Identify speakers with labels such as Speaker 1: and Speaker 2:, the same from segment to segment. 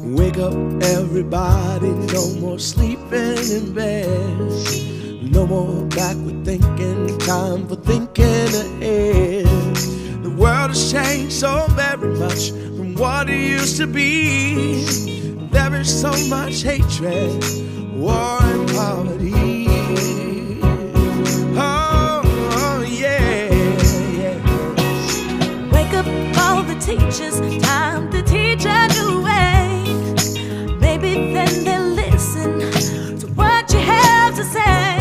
Speaker 1: Wake up, everybody, no more sleeping in bed. No more backward thinking, time for thinking ahead. The world has changed so very much from what it used to be. There is so much hatred, war, and poverty.
Speaker 2: Wake all the teachers, time to teach a new way. Maybe then they'll listen to what you have to say.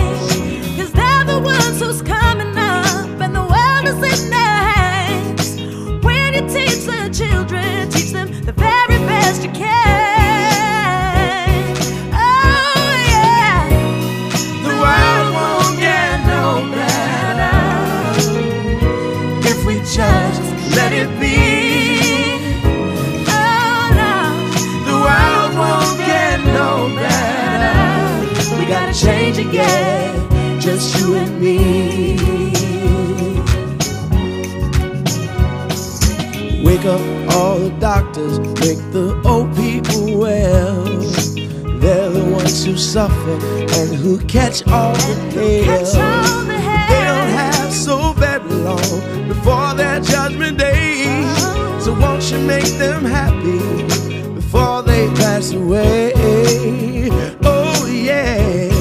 Speaker 2: Cause they're the ones who's coming up, and the world is in their hands. When you teach the children,
Speaker 1: change again, just you and me. Wake up all the doctors, make the old people well. They're the ones who suffer and who catch all the hail. They don't have so very long before their judgment day. So won't you make them happy before they pass away? Oh yeah.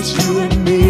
Speaker 1: Just you and me.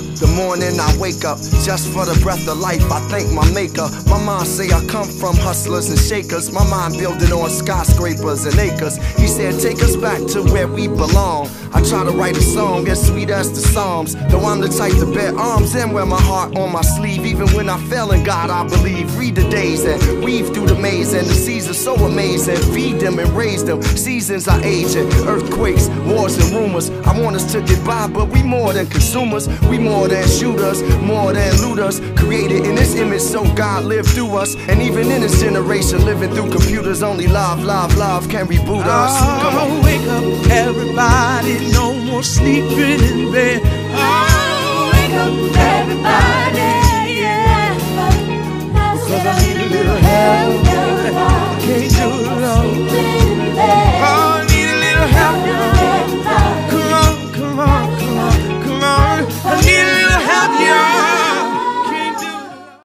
Speaker 3: The morning I wake up just for the breath of life. I thank my maker. My mom say I come from hustlers and shakers. My mind building on skyscrapers and acres. He said, take us back to where we belong. I try to write a song as sweet as the Psalms. Though I'm the type to bear arms and wear my heart on my sleeve. Even when I fail in God, I believe. Read the days and weave through the maze. And the seas are so amazing. Feed them and raise them. Seasons are aging. Earthquakes, wars, and rumors. I want us to get by, but we more than consumers. We more than shooters, more than looters. Created in this image, so God lived through us. And even in this generation, living through computers, only live, live, love can reboot us. Come on.
Speaker 1: Oh, wake up, everybody, no more sleeping in bed. Oh, wake up.